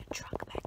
a truck back